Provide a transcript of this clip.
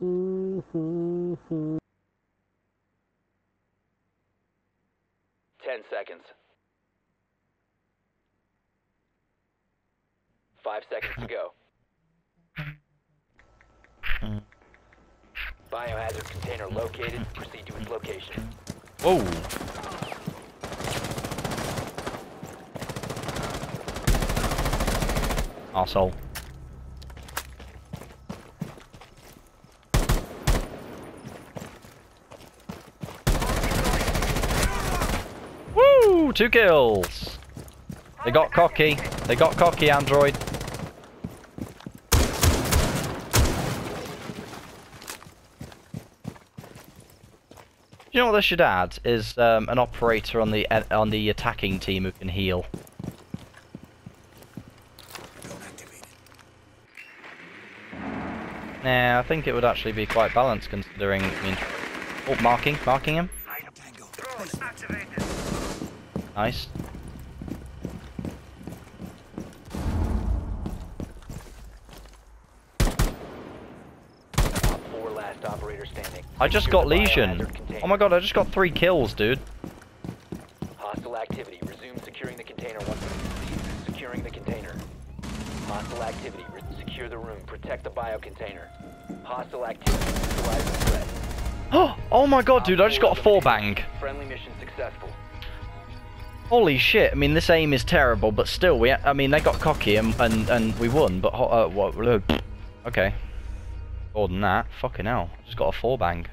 Mm-hmm. Ten seconds. Five seconds to go. Biohazard container located. Proceed to its location. Whoa. Arsehole. Woo! Two kills. They got cocky. They got cocky, Android. You know what they should add is um, an operator on the on the attacking team who can heal. Nah, I think it would actually be quite balanced considering. I mean, oh, marking, marking him. Nice. Four last operator standing. I just got the Legion. Oh my god, I just got three kills, dude. Hostile activity. Resume securing the container once securing the container. Hostile activity. Re- secure the room. Protect the bio container. Hostile activity. Neutralize the threat. oh my god, dude, I just got a four bang. Friendly mission successful. Holy shit! I mean, this aim is terrible, but still, we. I mean, they got cocky and and, and we won. But uh, what? Okay. More than that, fucking hell, just got a four bang.